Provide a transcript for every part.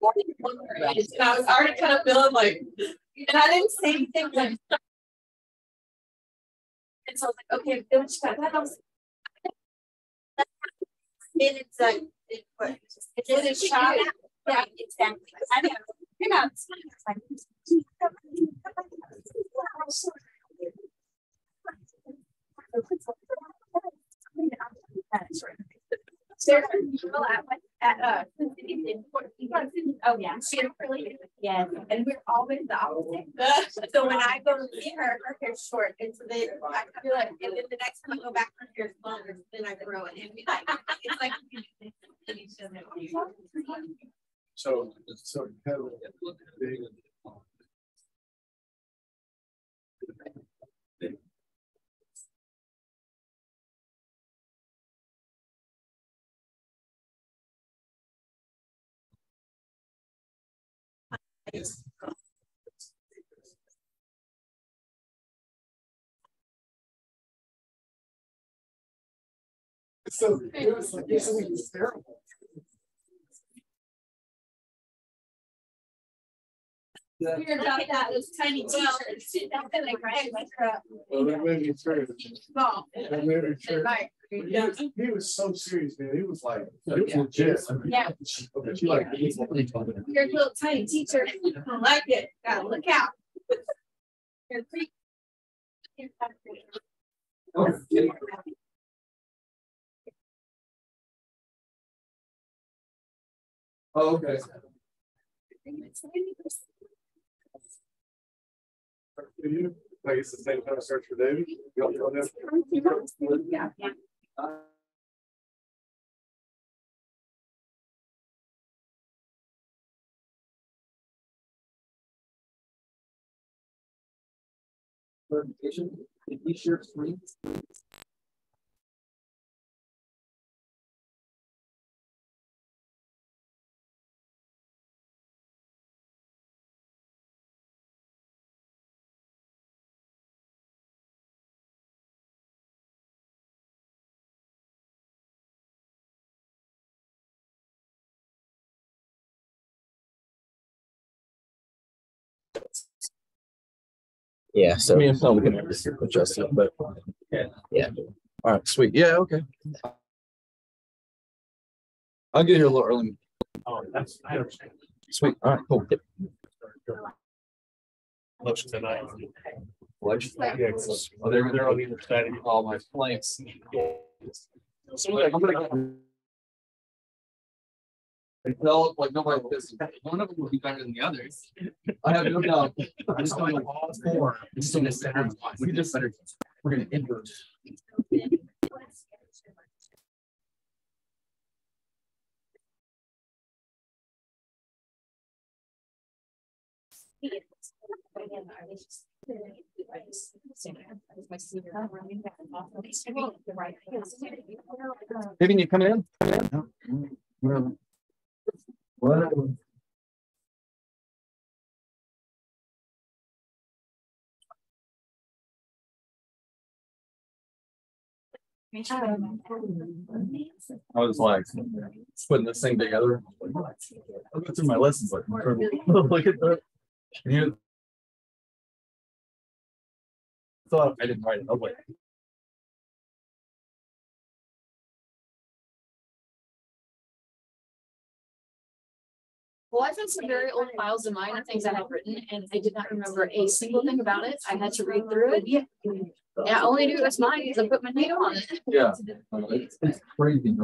And I was already kind of feeling like, and I didn't say anything like. And so I was like, okay, then she got that. I was like, it's like, it, what, it's Is it shot? Yeah, exactly. I know, There's people at, at, uh, oh, yeah, she really, yeah, and we're always the opposite. So when I go to see her, her hair's short, and so then I feel like, and then the next time I go back, her hair's longer, so then I grow it, and we like, it's like. So, so. Kevin, big- So, it was like, this is terrible. Yeah. Weird about that, those tiny t-shirts. Well, that made me true. Small. That made me true. Right. He was so serious, man. He was like, it was legit. Yeah. Okay, she like. Your little tiny teacher, I like it, gotta look out. You're pretty- oh, oh, okay. For you, like it's the same kind of search for David? You all doing this? Yeah. Clarification, did we share Yeah, so I mean, if not, we can adjust it, but yeah. All right, sweet. Yeah, okay. I'll get here a little early. Oh, that's, I understand. Sweet. All right, cool. Yep. Looks tonight. Pledge. Yeah, 'cause they're, they're on either side of. All my flanks. So I'm gonna. Develop like nobody this. One of them will be better than the others. I have no doubt. I'm just don't know all four. It's still the same. We just better. We're gonna invert. Vivian, you coming in? Whatever. I was like putting this thing together. I'll go through my lessons like look at that. And you- Thought I didn't write it. Oh wait. Well, I found some very old files of mine of things I had written and I did not remember a single thing about it. I had to read through it. Yeah. I only knew it was mine because I put my name on it. Yeah. It's it's crazy.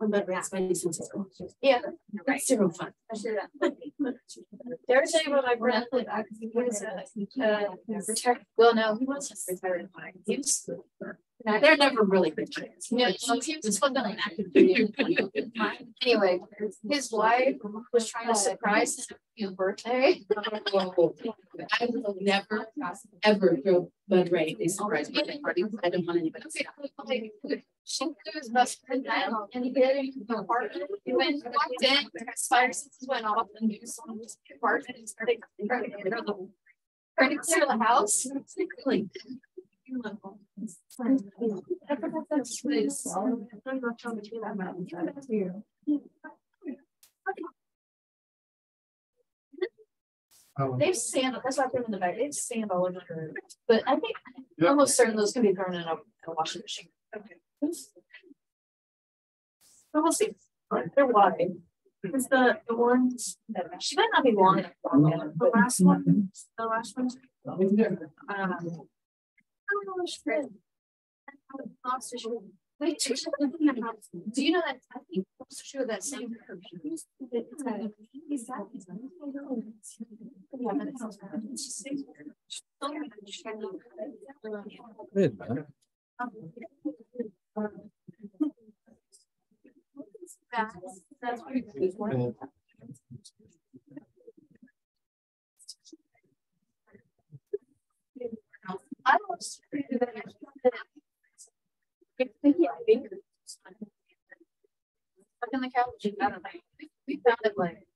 How that works. Um. Yeah. That's super fun. Thursday when my friend, he was, uh, uh, retired, well, no, he wasn't retired. He was, No, they're never really good kids. No, he was fun on active. Anyway, his wife was trying to surprise him for his birthday. I will never, ever throw Bud Ray a surprise birthday party. I don't want anybody to see that. She his best friend and he did in the apartment. He went, walked in, his fire senses went off and someone was in the apartment and started trying to the- trying to clear the house. They've sand, that's why I put them in the bag, they've sand all over the room, but I think, I'm almost certain those can be thrown in a, a washing machine. Okay. But we'll see, they're wide. Is the, the ones, that- she might not be long. The last one, the last one. Um. Do you know that, I think, true that same. Good, man. That's what. I don't. Stuck in the couch, I don't know. We found it like.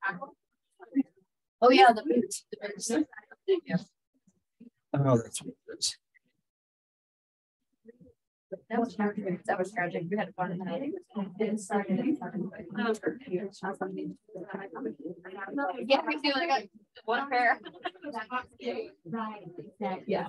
Oh, yeah, the boots. the boots. Yeah. Oh, that's what it is. That was tragic. That was tragic. We had fun. tonight. It started. Yeah, we feel like one pair. Right, exactly. Yeah.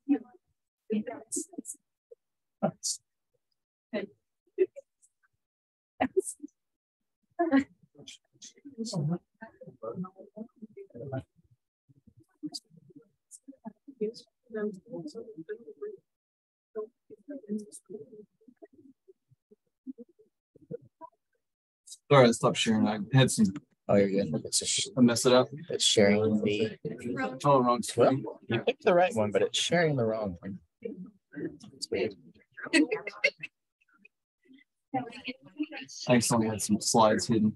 Sorry, I stopped sharing. I had some, Oh, you're good. It's just, I messed it up. it's sharing the, Oh, wrong well, screen. you picked the right one, but it's sharing the wrong one. It's weird. I accidentally had some slides hidden.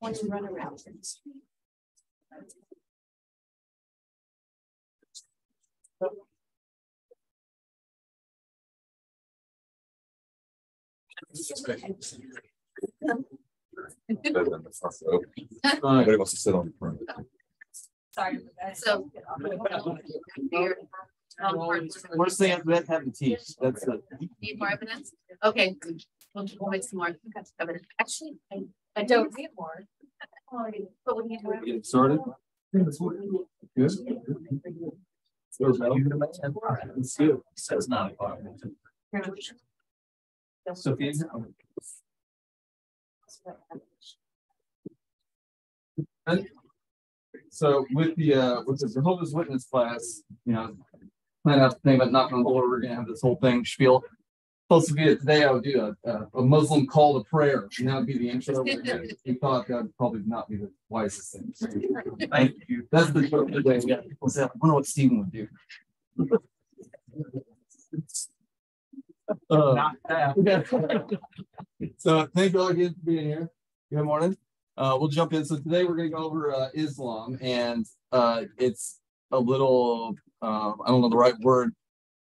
Want to run around. Nobody wants to sit on the front. Sorry. So. Um, Worst thing after that, have the teeth. That's the. Need more evidence? Okay, we'll, we'll make some more evidence. Actually, I, I Don't don't, need more. but we need to. Get started. Good. Says not. Sophia. So with the, uh, with the Jehovah's Witness class, you know, plan out the thing, but not on the door, we're gonna have this whole thing spiel. Supposed to be it today, I would do a, a, a Muslim call to prayer, and that would be the intro. He thought that would probably not be the wisest thing. So, Thank you. That's the joke today. Yeah. What's that? I wonder what Stephen would do. Uh, Not that. So thank you all again for being here. Good morning. Uh, we'll jump in. So today we're gonna go over uh, Islam, and uh, it's a little um, I don't know the right word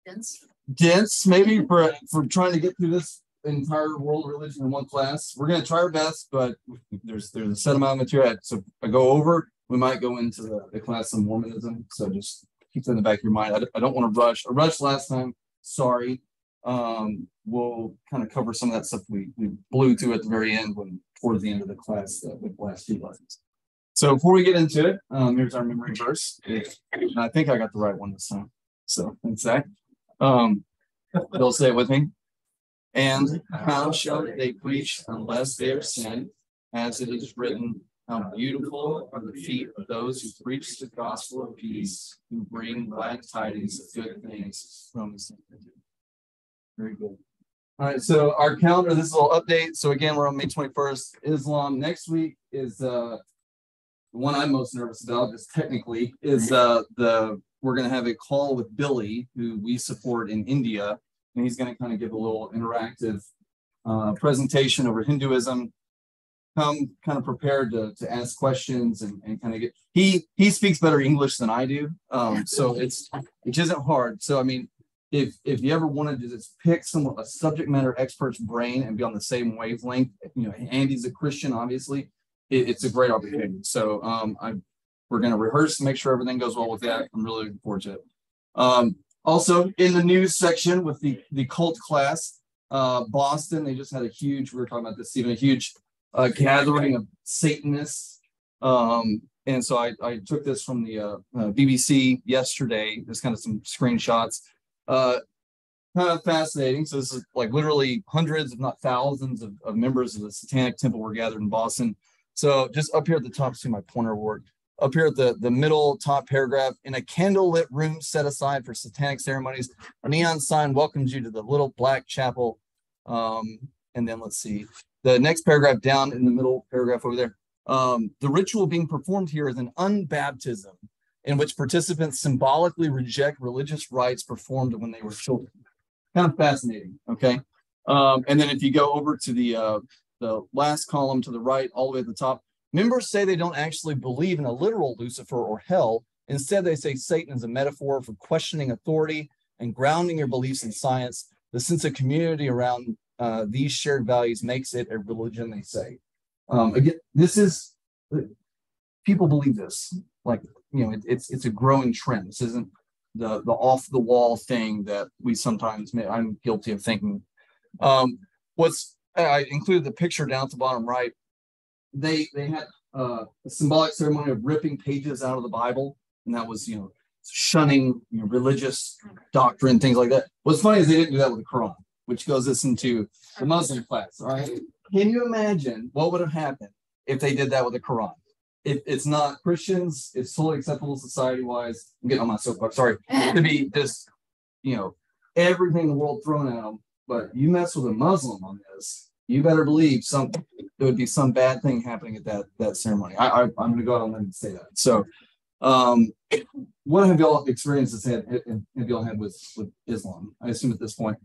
Dense. Dense maybe for for trying to get through this entire world religion in one class. We're gonna try our best, but there's there's a set amount of material. So if I go over, we might go into the, the class of Mormonism. So just keep that in the back of your mind. I, don't- I don't want to rush. I rushed last time. Sorry. Um, we'll kind of cover some of that stuff we we blew through at the very end when towards the end of the class uh, with last few lessons. So before we get into it, um, here's our memory verse. I think I got the right one this time. So thanks, Zach. Um, they'll say it with me. And how shall they preach unless they are sent? As it is written, how beautiful are the feet of those who preach the gospel of peace, who bring glad tidings of good things from the Very good. All right, so our calendar, this is a little update. So again, we're on May twenty-first. Islam next week is uh the one I'm most nervous about, just technically, is uh the we're gonna have a call with Billy, who we support in India, and he's gonna kind of give a little interactive uh presentation over Hinduism. Come kind of prepared to to ask questions and and kind of get he he speaks better English than I do. Um so it's which isn't hard. So I mean, if if you ever wanted to just pick some a subject matter expert's brain and be on the same wavelength, you know, Andy's a Christian, obviously, it, it's a great opportunity. So um I we're gonna rehearse to make sure everything goes well with that. I'm really looking forward to it. Um also in the news section with the the cult class, uh Boston, they just had a huge, we were talking about this, even a huge uh gathering of Satanists. Um and so I I took this from the uh, uh BBC yesterday, there's kind of some screenshots. Uh kind of fascinating. So this is like literally hundreds, if not thousands of, of members of the Satanic Temple were gathered in Boston. So just up here at the top, see my pointer work. Up here at the, the middle top paragraph, in a candlelit room set aside for satanic ceremonies, a neon sign welcomes you to the little black chapel. Um, and then let's see, the next paragraph down in the middle paragraph over there. Um, the ritual being performed here is an unbaptism in which participants symbolically reject religious rites performed when they were children. Kind of fascinating, okay? Um, and then if you go over to the uh, the last column to the right, all the way at the top, members say they don't actually believe in a literal Lucifer or hell. Instead, they say Satan is a metaphor for questioning authority and grounding your beliefs in science. The sense of community around uh, these shared values makes it a religion, they say. Um, again, this is people believe this. Like you know, it, it's it's a growing trend. This isn't the the off the wall thing that we sometimes may, I'm guilty of thinking. Um, what's I included the picture down at the bottom right. They they had uh, a symbolic ceremony of ripping pages out of the Bible, and that was you know shunning you know, religious doctrine, things like that. What's funny is they didn't do that with the Quran, which goes this into the Muslim class. All right, can you imagine what would have happened if they did that with the Quran? It, it's not Christians. It's totally acceptable society wise. I'm getting on my soapbox. Sorry to be just you know everything in the world thrown at them. But you mess with a Muslim on this, you better believe some there would be some bad thing happening at that that ceremony. I, I I'm going to go out on and say that. So, um, what have y'all experiences had have y'all had with with Islam? I assume at this point.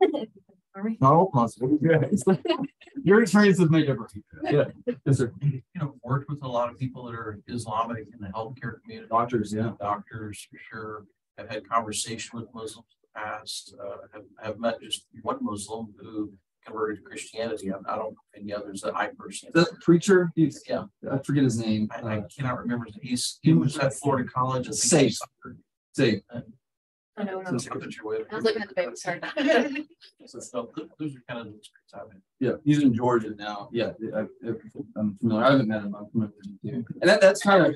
Not all possible. Your experiences may differ. Yeah, yes, sir. you know, worked with a lot of people that are Islamic in the healthcare community. Doctors, yeah. Doctors, for sure. I've had conversation with Muslims in the past, uh, have, have met just one Muslim who converted to Christianity. I, I don't know any others that I personally. The preacher, he's, Yeah. I forget his name. I, I Uh, cannot remember. He's, he was at Florida College. I think Safe. he suffered. I know what I was, So that's your I was looking at the baby, sorry. So, so Those are kind of the experiences I've had. Yeah, he's in Georgia now. Yeah, I, I- I'm familiar. I haven't met him. I'm familiar with him too. And that, that's kind of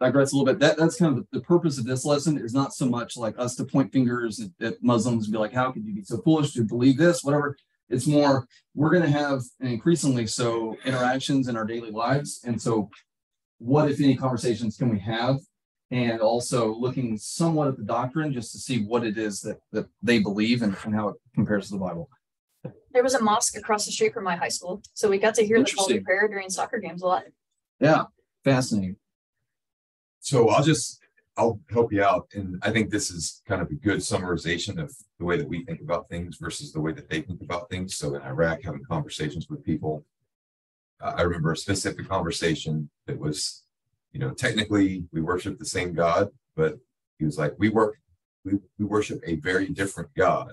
digress a little bit. That that's kind of the, purpose of this lesson is not so much like us to point fingers at, at Muslims and be like, how could you be so foolish to believe this, whatever. It's more we're going to have increasingly so interactions in our daily lives, and so what if any conversations can we have and also looking somewhat at the doctrine just to see what it is that that they believe and, and how it compares to the Bible. There was a mosque across the street from my high school, so we got to hear the call to prayer during soccer games a lot. Yeah, fascinating. So I'll just, I'll help you out. And I think this is kind of a good summarization of the way that we think about things versus the way that they think about things. So in Iraq, having conversations with people. uh, I remember a specific conversation that was, you know, technically we worship the same God, but he was like, we work, we, we worship a very different God.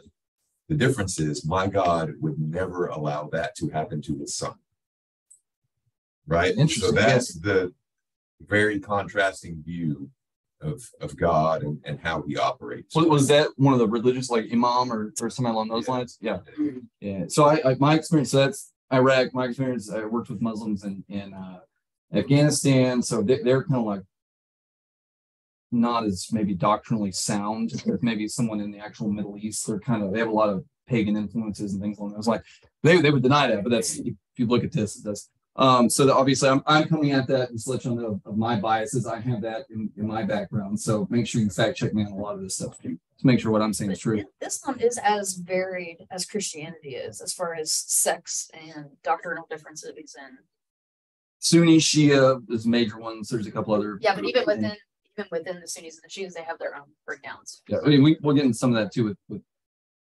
The difference is my God would never allow that to happen to his son. Right? Interesting. So that's the very contrasting view of, of God and, and how he operates. Was, was that one of the religious, like imam or, or something along those lines? Yeah. Yeah. So I, I, my experience, so that's Iraq. My experience, I worked with Muslims in, in uh, Afghanistan. So they, they're kind of like not as maybe doctrinally sound as maybe someone in the actual Middle East. They're kind of, they have a lot of pagan influences and things along those like they, they would deny that, but that's, if you look at this, that's, um, so that obviously I'm, I'm coming at that and let you know of my biases. I have that in, in my background. So make sure you fact check me on a lot of this stuff to make sure what I'm saying is true. Islam is as varied as Christianity is, as far as sex and doctrinal differences and, Sunni, Shia, there's major ones. There's a couple other. yeah, but even within, even within the Sunnis and the Shias, they have their own breakdowns. Yeah, I mean, we, we'll get into some of that too with, with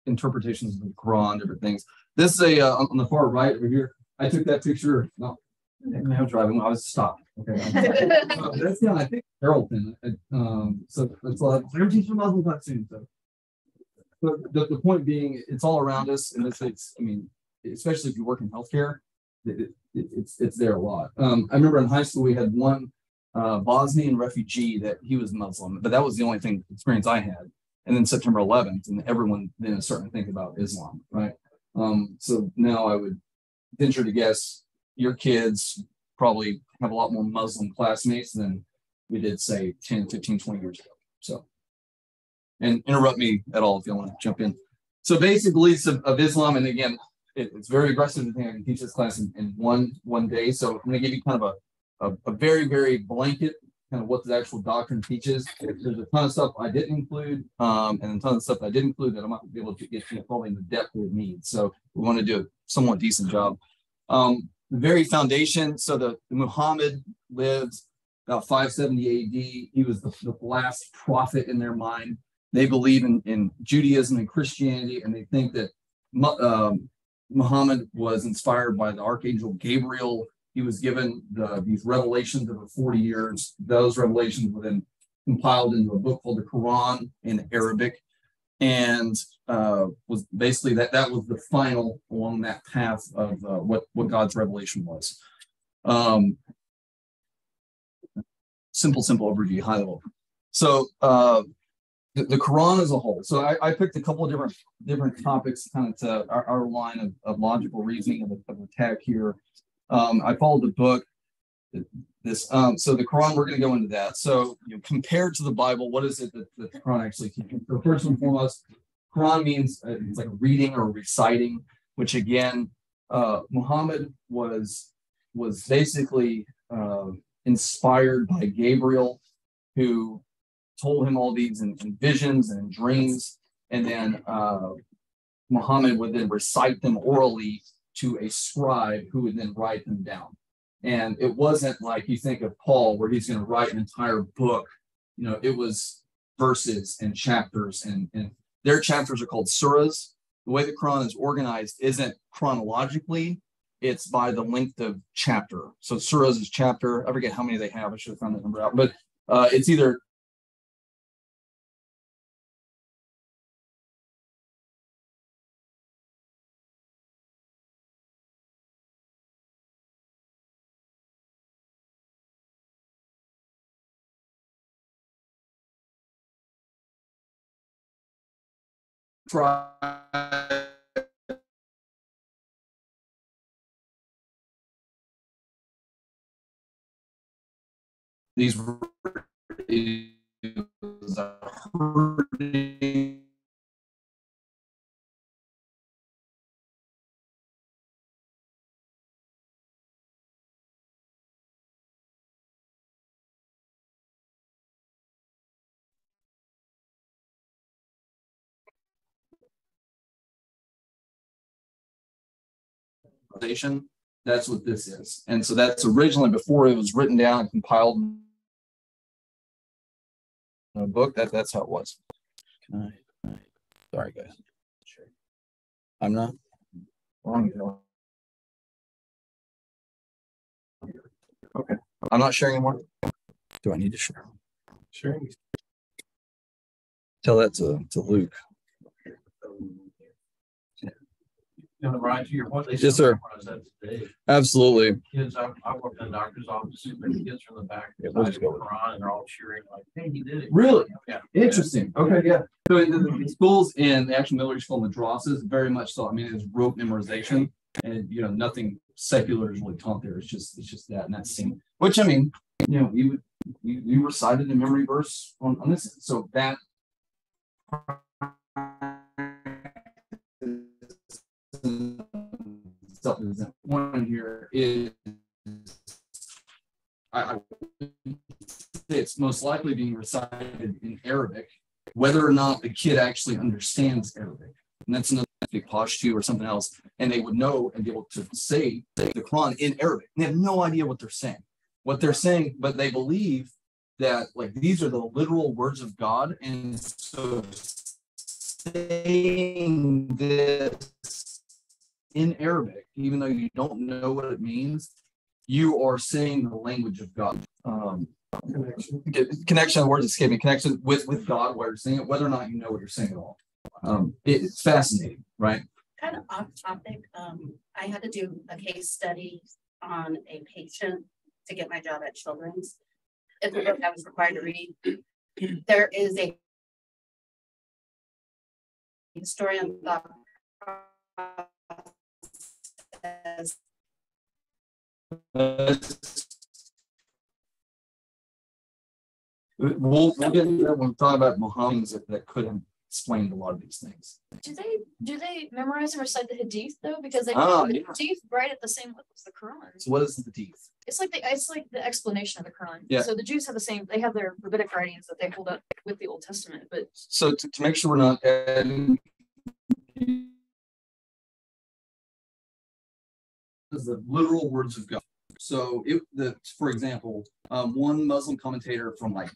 interpretations of the Quran, different things. This is a, uh, on the far right over here. I took that picture, no, I was driving, I was stopped. Okay. Uh, That's, yeah, I think Carrollton, uh, um, so that's a lot, we're teaching Muslim class soon, so. But the, the point being, it's all around us and it's, it's, I mean, especially if you work in healthcare, it, it, it's, it's there a lot. Um, I remember in high school, we had one uh, Bosnian refugee that he was Muslim, but that was the only thing experience I had. And then September 11th, and everyone then is starting to think about Islam, right? Um, so now I would venture to guess your kids probably have a lot more Muslim classmates than we did, say, 10, 15, 20 years ago. So, and interrupt me at all if you want to jump in. So, basic beliefs of, of Islam, and again, it, it's very aggressive to think I can teach this class in, in one one day. So, I'm going to give you kind of a, a, a very, very blanket kind of what the actual doctrine teaches. There's a ton of stuff I didn't include, um, and a ton of stuff I did include that I'm not gonna be able to get you to probably in the depth it needs. So we want to do somewhat decent job. Um, the very foundation. So the, the Muhammad lived about 570 AD. He was the, the last prophet in their mind. They believe in, in Judaism and Christianity, and they think that um, Muhammad was inspired by the archangel Gabriel he was given the, these revelations over 40 years. Those revelations were then compiled into a book called the Quran in Arabic, and uh, was basically that that was the final along that path of uh, what what God's revelation was. Um, simple, simple overview, high level. So uh, the, the Quran as a whole. So I, I picked a couple of different different topics, kind of to our, our line of, of logical reasoning of, of attack here. Um, I followed the book. This um, so the Quran, we're going to go into that. So you know, compared to the Bible, what is it that, that the Quran actually teaches? So first and foremost, Quran means uh, it's like reading or reciting, which again, uh, Muhammad was was basically uh, inspired by Gabriel, who told him all these in, in visions and dreams, and then uh, Muhammad would then recite them orally to a scribe who would then write them down. And it wasn't like you think of Paul, where he's going to write an entire book. You know, it was verses and chapters, and, and their chapters are called surahs. The way the Quran is organized isn't chronologically, it's by the length of chapter. So surahs is chapter. I forget how many they have. I should have found that number out, but uh, it's either try these is a hurting memorization. That's what this is. And so that's originally before it was written down and compiled in a book. That that's how it was. Can I? Sorry, guys. Sure. I'm not. Wrong. Okay. I'm not sharing anymore. Do I need to share? Sharing. Tell that to, to Luke. You know, Ryan, to your point. they Yes, sir. summarize that today. Absolutely. Kids, I, I worked in the doctor's office, and the kids from the back. Yeah, we'll just go with it. Quran, And they're all cheering like, hey, he did it. Really? Yeah. Interesting. Okay, yeah. So in the, the schools in the actual military school in madrasas, very much so. I mean, it's rote memorization and, you know, nothing secular is really taught there. It's just, it's just that and that scene, which I mean, you know, we would, we, we recited a memory verse on, on this. So that is one here is I, it's most likely being recited in Arabic, whether or not the kid actually understands Arabic. And that's another big pashtu or something else. And they would know and be able to say the Quran in Arabic. And they have no idea what they're saying. What they're saying, but they believe that like these are the literal words of God. And so saying this in Arabic, even though you don't know what it means, you are saying the language of God. Um, connection, connection, words escape me, connection with with God while you're saying it, whether or not you know what you're saying at all. Um, it- it's fascinating, right? Kind of off topic, um, I had to do a case study on a patient to get my job at Children's. It's a book I was required to read. There is a story on the process We'll, we'll get into that when we talk about Muhammad's that, that could have explained a lot of these things. Do they do they memorize and recite the Hadith though? Because they Ah, put the yeah. Hadith right at the same level as the Quran. So what is the teeth? It's like the it's like the explanation of the Quran. Yeah. So the Jews have the same. They have their rabbinic writings that they hold up with the Old Testament, but So to, to make sure we're not adding the literal words of God. So it the for example, um, one Muslim commentator from like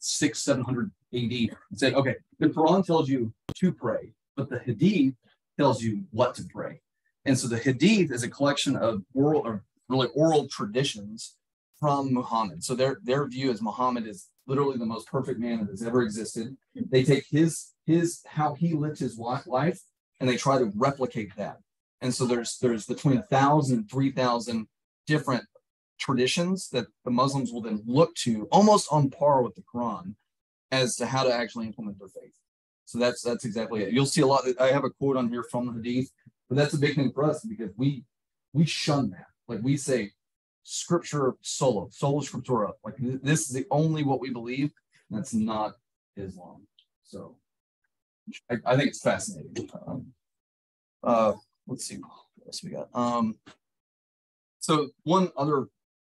six, seven hundred AD said, okay, the Quran tells you to pray, but the Hadith tells you what to pray. And so the Hadith is a collection of oral or really oral traditions from Muhammad. So their their view is Muhammad is literally the most perfect man that has ever existed. They take his his how he lived his life and they try to replicate that. And so there's there's between a thousand, three thousand different traditions that the Muslims will then look to almost on par with the Quran as to how to actually implement their faith. So that's that's exactly it. You'll see a lot. I have a quote on here from the Hadith, but that's a big thing for us because we we shun that. Like we say, scripture solo, solo scriptura. Like th- this is the only what we believe. That's not Islam. So I, I think it's fascinating. Um, uh, let's see what else we got. Um, so one other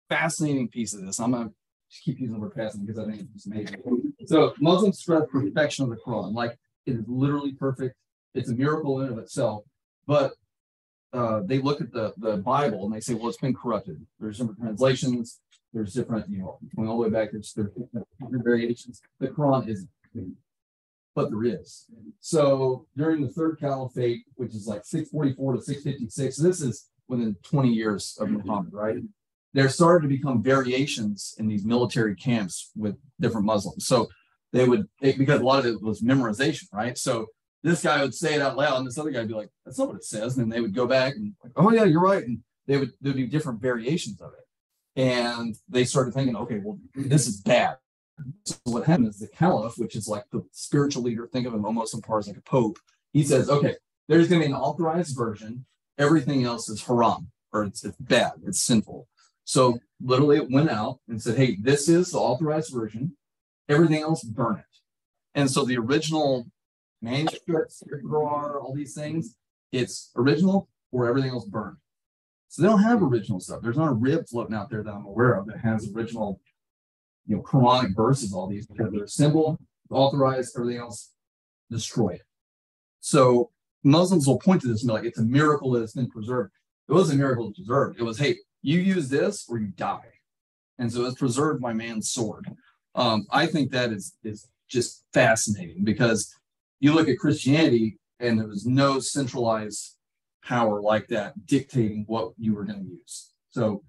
fascinating piece of this, I'm gonna keep using the word fascinating because I think it's amazing. So Muslims stress perfection of the Quran, like it is literally perfect. It's a miracle in of itself, but uh, they look at the the Bible and they say, well, it's been corrupted. There's different translations. There's different, you know, going all the way back. There's different variations. The Quran isn't, but there is. So during the third caliphate, which is like 644 to 656, this is within 20 years of mm-hmm. Muhammad, right? There started to become variations in these military camps with different Muslims. So they would, they, because a lot of it was memorization, right? So this guy would say it out loud, and this other guy would be like, "That's not what it says." And then they would go back and, like, "Oh yeah, you're right," and they would there'd be different variations of it. And they started thinking, "Okay, well, this is bad." So what happened is the caliph, which is like the spiritual leader, think of him almost on par as like a pope. He says, "Okay, there's going to be an authorized version. Everything else is haram, or it's, it's bad, it's sinful." So literally, it went out and said, "Hey, this is the authorized version. Everything else, burn it." And so the original manuscripts, all these things, it's original or everything else burned. So they don't have original stuff. There's not a rib floating out there that I'm aware of that has original, you know, Quranic verses, all these because they're symbol, authorized, everything else destroy it. So Muslims will point to this and be like, it's a miracle that it's been preserved. It wasn't a miracle preserved. It was, hey, you use this or you die. And so it's preserved by man's sword. Um, I think that is is just fascinating because you look at Christianity and there was no centralized power like that dictating what you were going to use. So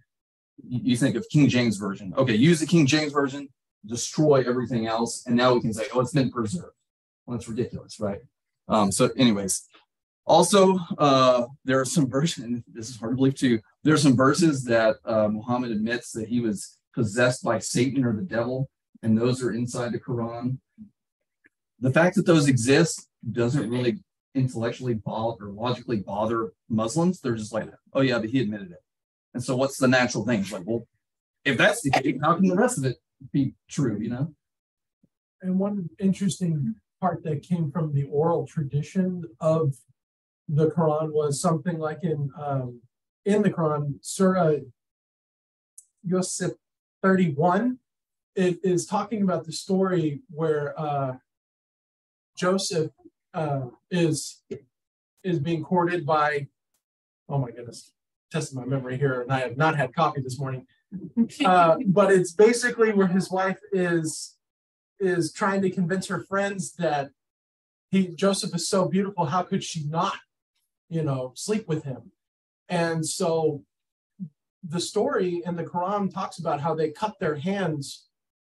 you, think of King James Version. Okay, use the King James Version, destroy everything else, and now we can say, oh, it's been preserved. Well, that's ridiculous, right? Um, so, anyways, also, uh, there are some verses, and this is hard to believe too. There are some verses that uh, Muhammad admits that he was possessed by Satan or the devil, and those are inside the Quran. The fact that those exist doesn't really intellectually bother or logically bother Muslims. They're just like, oh yeah, but he admitted it. And so, what's the natural thing? It's like, well, if that's the case, how can the rest of it be true? You know. And one interesting part that came from the oral tradition of the Quran was something like in um, in the Quran, Surah Yusuf 31. It is talking about the story where uh, Joseph uh, is is being courted by. Oh my goodness, testing my memory here, and I have not had coffee this morning. Uh, but it's basically where his wife is is trying to convince her friends that he Joseph is so beautiful. How could she not, you know, sleep with him? And so the story in the Quran talks about how they cut their hands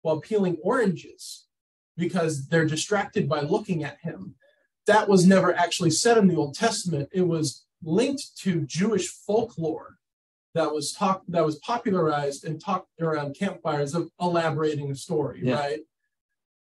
while peeling oranges because they're distracted by looking at him. That was never actually said in the Old Testament. It was linked to Jewish folklore that was talked that was popularized and talked around campfires of elaborating a story, Yeah. right?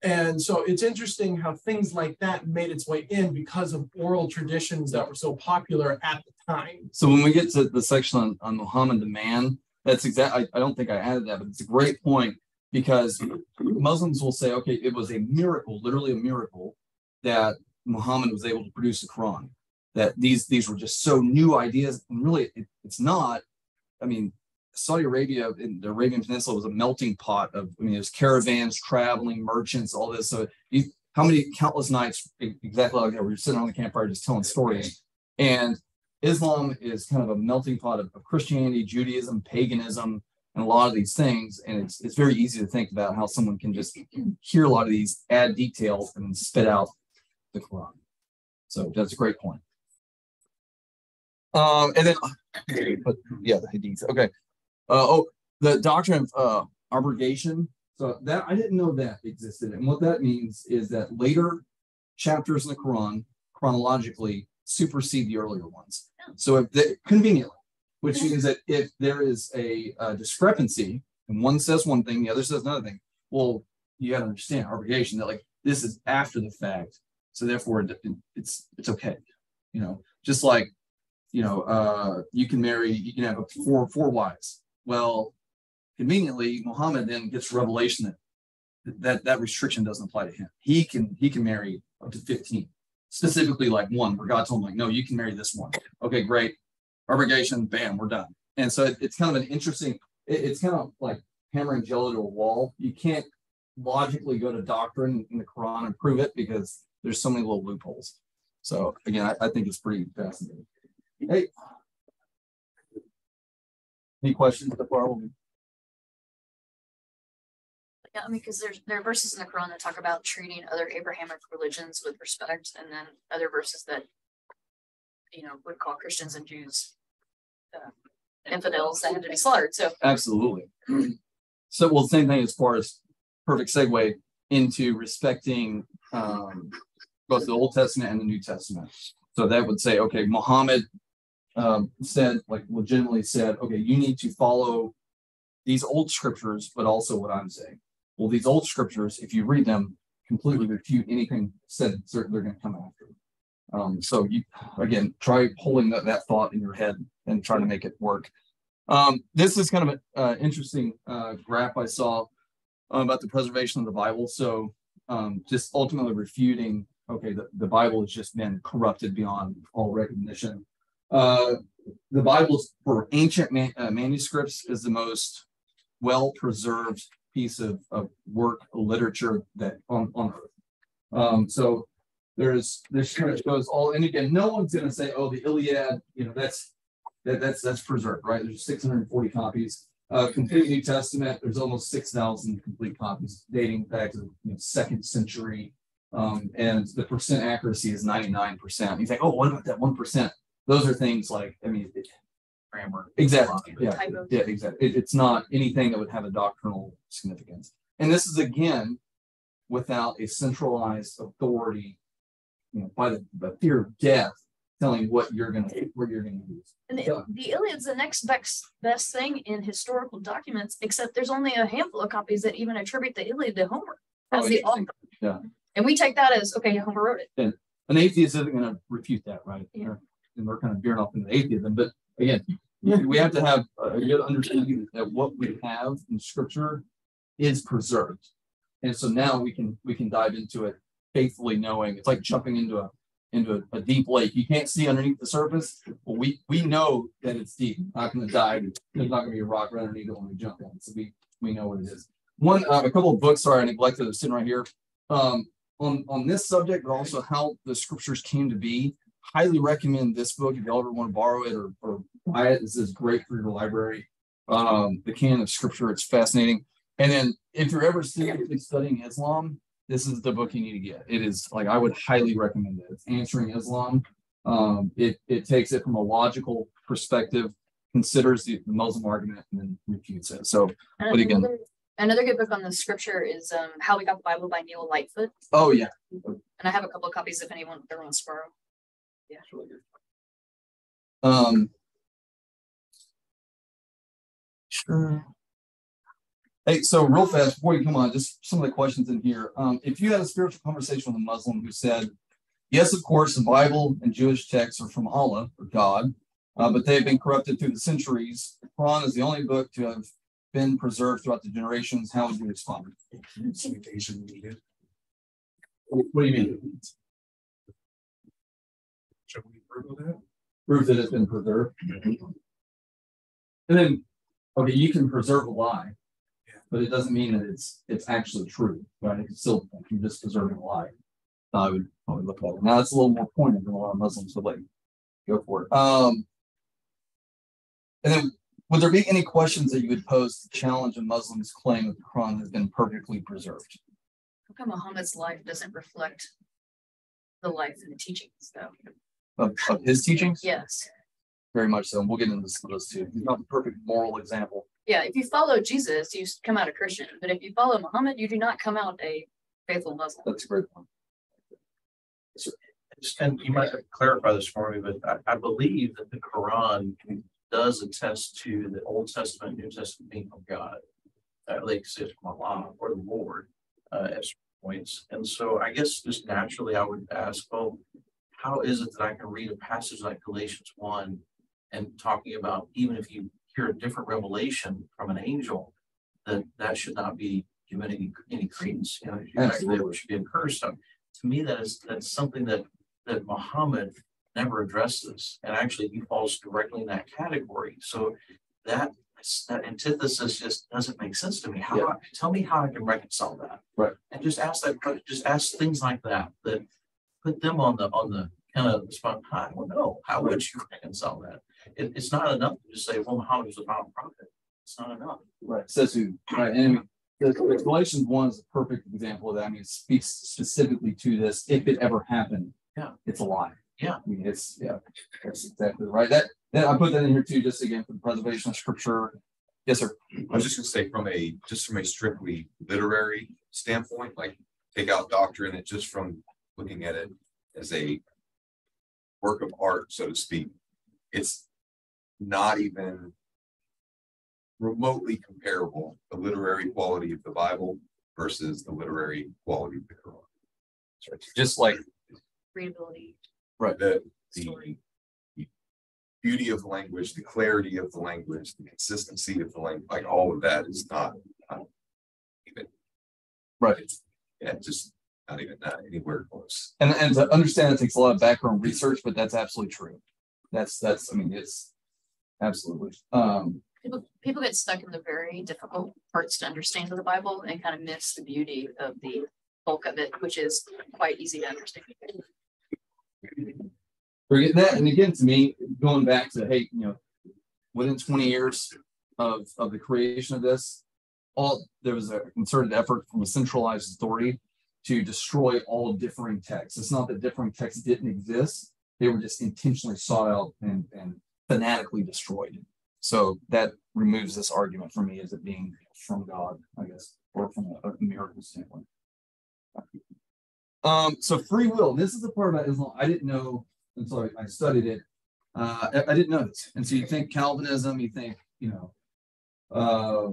And so it's interesting how things like that made its way in because of oral traditions that were so popular at the time. So when we get to the section on, on Muhammad the man, that's exactly, I, I don't think I added that, but it's a great point because Muslims will say, okay, it was a miracle, literally a miracle that Muhammad was able to produce the Quran. That these these were just so new ideas, and really it, it's not. I mean, Saudi Arabia in the Arabian Peninsula was a melting pot of. I mean, there's caravans, traveling merchants, all this. So you, how many countless nights exactly like that? We were sitting on the campfire just telling stories, and Islam is kind of a melting pot of, of Christianity, Judaism, paganism, and a lot of these things. And it's it's very easy to think about how someone can just hear a lot of these, add details, and spit out the Quran. So that's a great point. Um, and then, yeah, the hadith. Okay. Uh, oh, the doctrine of uh, abrogation. So that I didn't know that existed, and what that means is that later chapters in the Quran chronologically supersede the earlier ones. So if they, conveniently, which means that if there is a, uh discrepancy and one says one thing, the other says another thing, well, you got to understand abrogation that like this is after the fact, so therefore it- it's it's okay, you know, just like you know, uh, you can marry, you can have four four wives. Well, conveniently, Muhammad then gets revelation that that that restriction doesn't apply to him. He can he can marry up to fifteen, specifically like one where God told him like, no, you can marry this one. Okay, great, abrogation, bam, we're done. And so it, it's kind of an interesting. It, it's kind of like hammering jello to a wall. You can't logically go to doctrine in the Quran and prove it because there's so many little loopholes. So again, I, I think it's pretty fascinating. Hey. Any questions so far? Yeah, I mean, because there's there are verses in the Quran that talk about treating other Abrahamic religions with respect, and then other verses that you know would call Christians and Jews uh, infidels that had to be slaughtered. So Absolutely. So, well, same thing as far as perfect segue into respecting um, both the Old Testament and the New Testament. So that would say, okay, Muhammad um, said, like, legitimately said, okay, you need to follow these old scriptures, but also what I'm saying. Well, these old scriptures, if you read them, completely refute anything said. They're, they're going to come after. Um, so you again try holding that, that thought in your head and try to make it work. Um, this is kind of an uh, interesting uh, graph I saw uh, about the preservation of the Bible. So um, just ultimately refuting, okay, the, the Bible has just been corrupted beyond all recognition. Uh, the Bible for ancient man, uh, manuscripts is the most well preserved piece of, of work literature that on, on earth. Um, so there's this shows all, and again, no one's going to say, oh, the Iliad, you know, that's That, that's, that's preserved, right? There's six hundred and forty copies. Uh, complete New Testament, there's almost six thousand complete copies dating back to the you know, second century. Um, and the percent accuracy is ninety-nine percent. You think, oh, what about that one percent? Those are things like, I mean, it- Grammar. Exactly, yeah, Typos. yeah, exactly. It, it's not anything that would have a doctrinal significance. And this is again, without a centralized authority, you know, by the, the fear of death, telling what you're gonna, what you're gonna use. And the, the Iliad's the next best best thing in historical documents, except there's only a handful of copies that even attribute the Iliad to Homer as Oh, the author. Yeah. And we take that as okay, Homer wrote it. And an atheist isn't gonna refute that, right? Yeah. And we're kind of veering off into atheism, but again, we have to have a good understanding that what we have in scripture is preserved. And so now we can, we can dive into it faithfully knowing, it's like jumping into a, into a, a deep lake. You can't see underneath the surface. Well, we, we know that it's deep, not gonna dive. There's not gonna be a rock right underneath it when we jump in. So we, we know what it is. One, uh, a couple of books, sorry, I neglected, they're sitting right here. Um, on, on this subject, but also how the scriptures came to be. Highly recommend this book if y'all ever want to borrow it or, or buy it. This is great for your library. Um, the canon of scripture, it's fascinating. And then if you're ever seriously studying Islam, this is the book you need to get. It is like I would highly recommend it. It's Answering Islam. Um, it it takes it from a logical perspective, considers the Muslim argument, and then refutes it. So, And but again, another, another good book on the scripture is um How We Got the Bible by Neil Lightfoot. oh yeah, And I have a couple of copies if anyone ever wants to borrow. Yeah. Um. Sure. Hey, so real fast before you come on, just some of the questions in here. Um, if you had a spiritual conversation with a Muslim who said, "Yes, of course, the Bible and Jewish texts are from Allah or God, uh, but they have been corrupted through the centuries. The Quran is the only book to have been preserved throughout the generations." How would you respond? What do you mean? Should prove that? Prove that it's been preserved. And then, okay, you can preserve a lie, but it doesn't mean that it's, it's actually true, right? It's still, you're just preserving a lie. I would probably look at it. Now, that's a little more pointed than a lot of Muslims would like. Go for it. Um. And then, would there be any questions that you would pose to challenge a Muslim's claim that the Quran has been perfectly preserved? How come Muhammad's life doesn't reflect the life and the teachings though? Of, of his teachings? Yes. Very much so. And we'll get into some of those too. He's not the perfect moral example. Yeah, if you follow Jesus, you come out a Christian, but if you follow Muhammad, you do not come out a faithful Muslim. That's a great one. And you might have to clarify this for me, but I, I believe that the Quran does attest to the Old Testament, New Testament being from God. Uh, like says from Allah or the Lord, uh, at points. And so I guess just naturally I would ask, well, how is it that I can read a passage like Galatians one and talking about even if you hear a different revelation from an angel, that that should not be given any, any credence, you know, Absolutely. should be encouraged. So to me, that is, that's something that, that Muhammad never addresses. And actually he falls directly in that category. So that, that antithesis just doesn't make sense to me. How, do I- tell me how I can reconcile that. Right. And just ask that, just ask things like that, that put them on the, on the kind of spot, I don't know, how would you reconcile that? It, it's not enough to just say, well, Muhammad was the final prophet. It's not enough. Right, says who, right, and the the Galatians one is a perfect example of that, I mean, it speaks specifically to this, if it ever happened. Yeah. It's a lie. Yeah. I mean, it's, yeah, that's exactly right, that, then I put that in here too, just again, for the preservation of scripture. Yes, sir. I was just gonna say from a, just from a strictly literary standpoint, like take out doctrine and just from looking at it as a work of art, so to speak. It's not even remotely comparable, the literary quality of the Bible versus the literary quality of the Quran. So it's Just like Readability. Right, the, the the beauty of the language, the clarity of the language, the consistency of the language, like all of that is not. not Even. Right. It's, yeah, just not even that anywhere close. And, and to understand it takes a lot of background research, but that's absolutely true. That's, that's, I mean, it's absolutely, um, People, people get stuck in the very difficult parts to understand of the Bible and kind of miss the beauty of the bulk of it, which is quite easy to understand. We're that, and again, to me, going back to, hey, you know, within 20 years of, of the creation of this, all there was a concerted effort from a centralized authority to destroy all differing texts. It's not that differing texts didn't exist, they were just intentionally sought out and, and fanatically destroyed. So that removes this argument for me as it being from God, I guess, or from a, a miracle standpoint. Um, so free will. This is the part about Islam I didn't know until I, I studied it. Uh, I, I, didn't know this, and so you think Calvinism, you think you know, uh,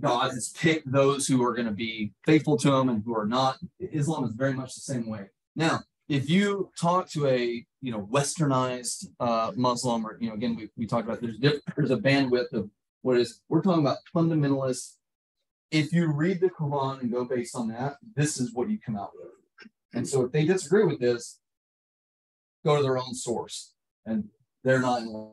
God has picked those who are going to be faithful to Him and who are not. Islam is very much the same way. Now, if you talk to a you know westernized uh, Muslim, or you know, again, we, we talked about there's there's a bandwidth of what is we're talking about fundamentalists. If you read the Quran and go based on that, this is what you come out with. And so if they disagree with this, go to their own source, and they're not in